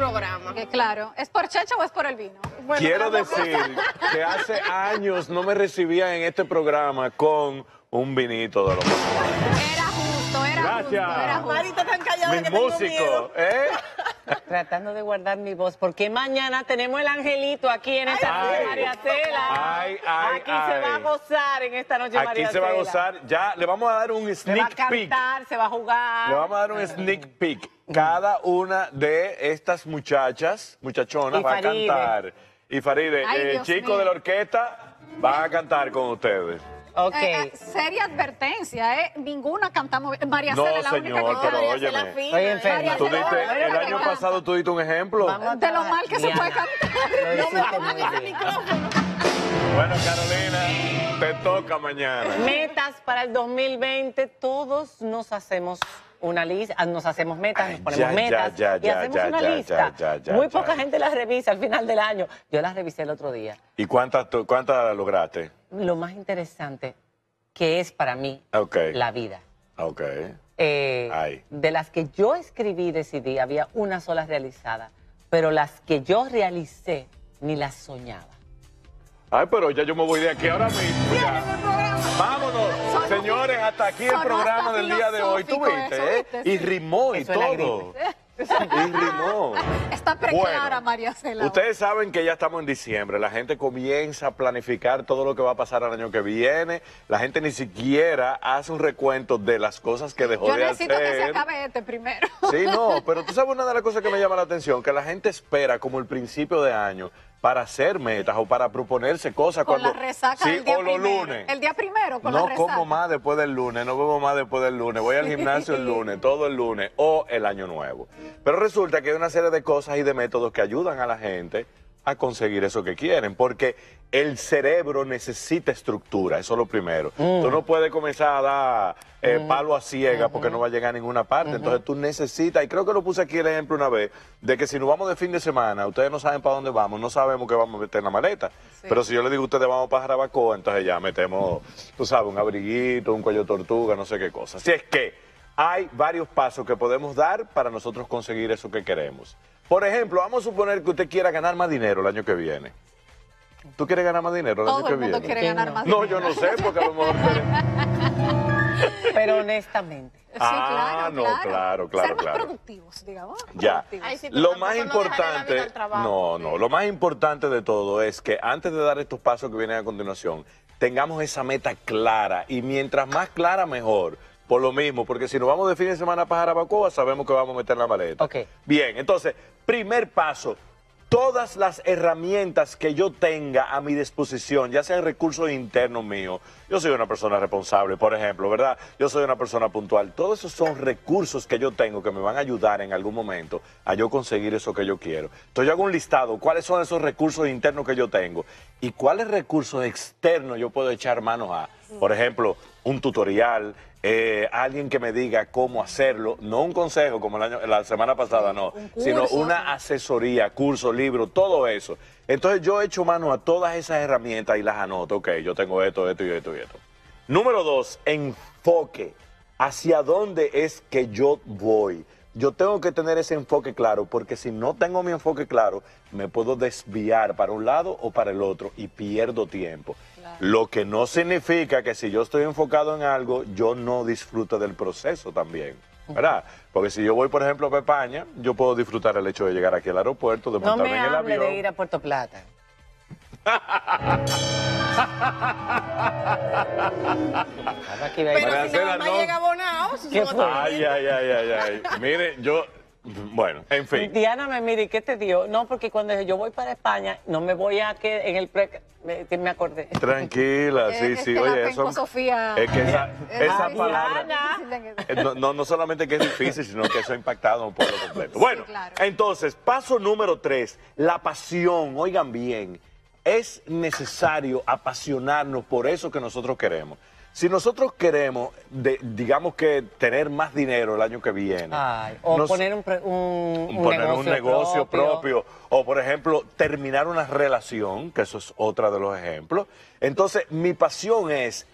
programa. Que claro, ¿es por Checha o es por el vino? Bueno, Quiero decir que hace años no me recibían en este programa con un vinito de los Era justo, era Gracias. justo, era justo. Marita tan callada Mis que tengo músicos, miedo. ¿eh? Tratando de guardar mi voz, porque mañana tenemos el angelito aquí en esta noche. María Cela. Ay, ay, aquí se va a gozar en esta noche, Aquí María se va a gozar. Ya le vamos a dar un Se va a sneak peek. cantar, se va a jugar. Le vamos a dar un sneak peek. Cada una de estas muchachas, muchachonas, Y va a cantar. Y Faride, el chico mío. de la orquesta, va a cantar con ustedes. Eh, eh, seria advertencia, ¿eh? Ninguna cantamos bien. María No, Cela es la única señor, que pero la el año pasado tú diste un ejemplo. Vamos a De lo mal que se puede cantar. No me apagues bien. micrófono. Bueno, Carolina, te toca mañana. Metas para el 2020, todos nos hacemos una lista, nos hacemos metas, nos ponemos ya, metas ya, y ya, hacemos ya, una ya, lista. ya, ya, Muy poca gente las revisa al final del año. Yo las revisé el otro día. ¿Y cuántas cuántas lograste? Lo más interesante que es para mí la vida. Ok. Eh, Ay. de las que yo escribí y decidí, había una sola realizada, pero las que yo realicé ni las soñaba. Ay, pero ya yo me voy de aquí ahora mismo. ya. Vámonos, señores, hasta aquí el programa del día de hoy. ¿Tú viste, eso, eh? Y rimó y todo. Y rimó. Está preclara, Bueno, María Cela. Ustedes saben que ya estamos en diciembre, la gente comienza a planificar todo lo que va a pasar el año que viene, la gente ni siquiera hace un recuento de las cosas que dejó Yo de necesito que se hacer. acabe este primero. Sí, no, pero tú sabes una de las cosas que me llama la atención, que la gente espera como el principio de año para hacer metas o para proponerse cosas Con cuando la resaca sí, del día o los primero. lunes. El día primero con no como más después del lunes, no bebo más después del lunes, voy al gimnasio el lunes, todo el lunes o el año nuevo. Pero resulta que hay una serie de cosas y de métodos que ayudan a la gente a conseguir eso que quieren, porque el cerebro necesita estructura, eso es lo primero. Tú no puedes comenzar a dar eh, palo a ciega porque no va a llegar a ninguna parte, entonces tú necesitas, y creo que lo puse aquí el ejemplo una vez, de que si nos vamos de fin de semana, ustedes no saben para dónde vamos, no sabemos qué vamos a meter en la maleta, pero si yo le digo a ustedes vamos para Jarabacoa, entonces ya metemos, tú sabes, un abriguito, un cuello de tortuga, no sé qué cosa. Así es que hay varios pasos que podemos dar para nosotros conseguir eso que queremos. Por ejemplo, vamos a suponer que usted quiera ganar más dinero el año que viene. ¿Tú quieres ganar más dinero el Todo año que el mundo viene? quiere ¿Quién ganar no? más No, dinero. yo no sé, porque a lo mejor... Pero honestamente, Sí, Ah, claro, no, claro, claro, Ser más claro. productivos, digamos. Ya. productivos. Ay, sí, pero Lo más importante, trabajo, no, no, lo más importante de todo es que antes de dar estos pasos que vienen a continuación, tengamos esa meta clara y mientras más clara mejor. Por lo mismo, porque si nos vamos de fin de semana para Jarabacoa, sabemos que vamos a meter la maleta. Ok. Bien, entonces, primer paso, todas las herramientas que yo tenga a mi disposición, ya sean recursos internos míos, yo soy una persona responsable, por ejemplo, ¿verdad? Yo soy una persona puntual. Todos esos son recursos que yo tengo que me van a ayudar en algún momento a yo conseguir eso que yo quiero. Entonces yo hago un listado, cuáles son esos recursos internos que yo tengo y cuáles recursos externos yo puedo echar manos a. Por ejemplo, un tutorial, eh, alguien que me diga cómo hacerlo, no un consejo como el año, la semana pasada, no, sino una asesoría, curso, libro, todo eso. Entonces yo echo mano a todas esas herramientas y las anoto. Ok, yo tengo esto, esto y esto y esto. Número dos, enfoque. ¿Hacia dónde es que yo voy? Yo tengo que tener ese enfoque claro, porque si no tengo mi enfoque claro, me puedo desviar para un lado o para el otro y pierdo tiempo. Lo que no significa que si yo estoy enfocado en algo, yo no disfruto del proceso también. ¿Verdad? Porque si yo voy, por ejemplo, a Pepaña, yo puedo disfrutar el hecho de llegar aquí al aeropuerto, de no montarme me en el hable avión. de ir a Puerto Plata. Ay, ay, ay, ay, ay. Mire, yo, bueno, en fin. Diana me mira, ¿y qué te dio? No, porque cuando yo voy para España, no me voy a que en el pre... Me, acordé. Tranquila, sí, Es sí, que oye, eso. pencosofía- Es que esa, Es esa palabra. Eh, No, no, no solamente que es difícil, sino que eso ha impactado a un pueblo completo. Bueno, claro. entonces, paso número tres, la pasión. Oigan bien, es necesario apasionarnos por eso que nosotros queremos. Si nosotros queremos, de- digamos que tener más dinero el año que viene, Ay, o nos- poner un, un, un poner negocio, un negocio propio. o por ejemplo terminar una relación, que eso es otra de los ejemplos. Entonces mi pasión es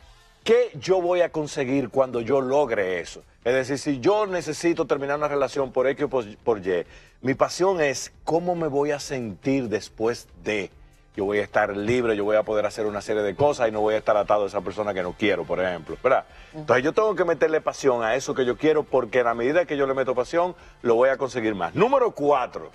¿qué yo voy a conseguir cuando yo logre eso? Es decir, si yo necesito terminar una relación por X o por, por Y, mi pasión es cómo me voy a sentir después de. Yo voy a estar libre, yo voy a poder hacer una serie de cosas y no voy a estar atado a esa persona que no quiero, por ejemplo. ¿verdad? Entonces yo tengo que meterle pasión a eso que yo quiero porque a la medida que yo le meto pasión, lo voy a conseguir más. Número cuatro,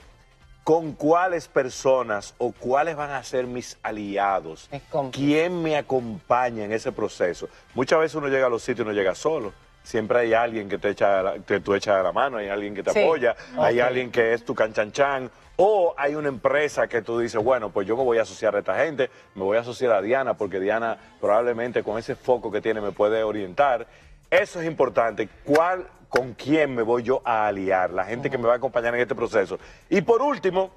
¿con cuáles personas o cuáles van a ser mis aliados? ¿Quién me acompaña en ese proceso? Muchas veces uno llega a los sitios y no llega solo. Siempre hay alguien que te echa, la- tú echas la mano, hay alguien que te Sí. apoya, hay alguien que es tu canchanchan, o hay una empresa que tú dices, bueno, pues yo me voy a asociar a esta gente, me voy a asociar a Diana, porque Diana probablemente con ese foco que tiene me puede orientar. Eso es importante. ¿Cuál, con quién me voy yo a aliar? La gente que me va a acompañar en este proceso. Y por último,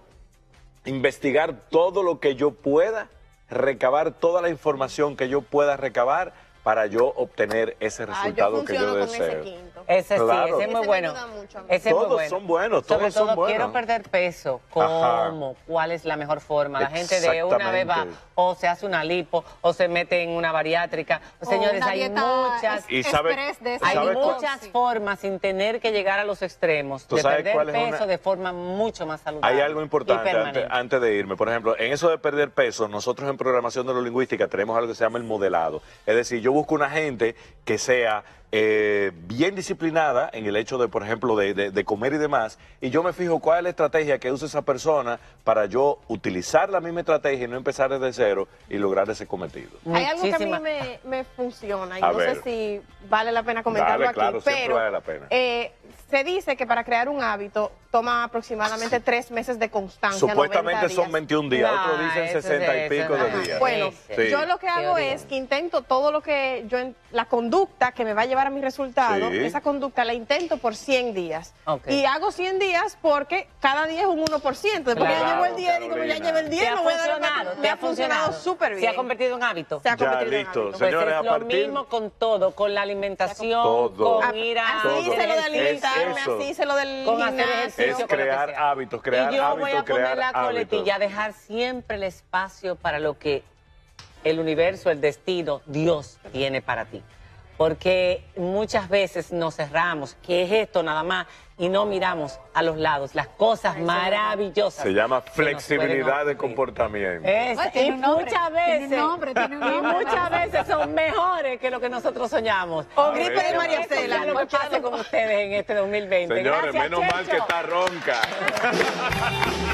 investigar todo lo que yo pueda, recabar toda la información que yo pueda recabar para yo obtener ese Ah, yo resultado que yo funciono con ese deseo. quinto. Ese sí, ese es Ese muy me bueno. ayuda mucho a mí. Ese es muy Todos bueno. son buenos, Sobre todos son todo, buenos. quiero perder peso. Ajá. ¿Cómo? ¿Cuál es la mejor forma? La gente de una vez va o se hace una lipo o se mete en una bariátrica. O Señores, una hay muchas... es- Y sabe- de ese Hay sabe tipo. cuál- muchas formas sin tener que llegar a los extremos ¿Tú de perder peso una- de forma mucho más saludable. Hay algo y importante antes, antes de irme. Por ejemplo, en eso de perder peso, nosotros en programación neurolingüística tenemos algo que se llama el modelado. Es decir, yo busco una gente que sea eh, bien disciplinada en el hecho de, por ejemplo, de, de- de comer y demás, y yo me fijo cuál es la estrategia que usa esa persona para yo utilizar la misma estrategia y no empezar desde cero y lograr ese cometido. Hay algo que a mí me, me funciona y A no ver. sé si vale la pena comentarlo Dale, aquí, claro, siempre pero vale la pena. eh, se dice que para crear un hábito toma aproximadamente tres meses de constancia. Supuestamente 90 son días. 21 días, Nah, otros dicen eso es 60 y pico de días. Bueno, Sí. yo lo que hago Teoría. es que intento todo lo que yo, la conducta que me va a llevar a mi resultado, Sí. esa conducta la intento por 100 días. Ok. Y hago 100 días porque cada día es un 1%. Después que Claro, yo llevo el 10 y como ya Carolina. llevo el ¿Te 10, ha me voy a dar una- ¿Te Me ha ha funcionado súper bien. ¿Se ha convertido en hábito? Se ha Ya, convertido en listo. hábito. Pues Señores, es a lo partir- mismo con todo, con la alimentación, Todo. con ir a... Así Todo. hice lo de Es alimentarme, eso. así hice lo del Con hacer gimnasio. ejercicio, Es lo crear hábitos, crear y yo voy hábitos, a poner crear la hábitos. coletilla, dejar siempre el espacio para lo que el universo, el destino, Dios tiene para ti. Porque muchas veces nos cerramos, ¿qué es esto nada más? Y no miramos a los lados, las cosas maravillosas. Se llama flexibilidad de comportamiento. Es- tiene y un nombre, muchas tiene un veces, nombre, tiene un y muchas veces son mejores que lo que nosotros soñamos. O gripe de. María Cela. es lo que pasa con ustedes en este 2020. Señores, Gracias, menos mal que está ronca.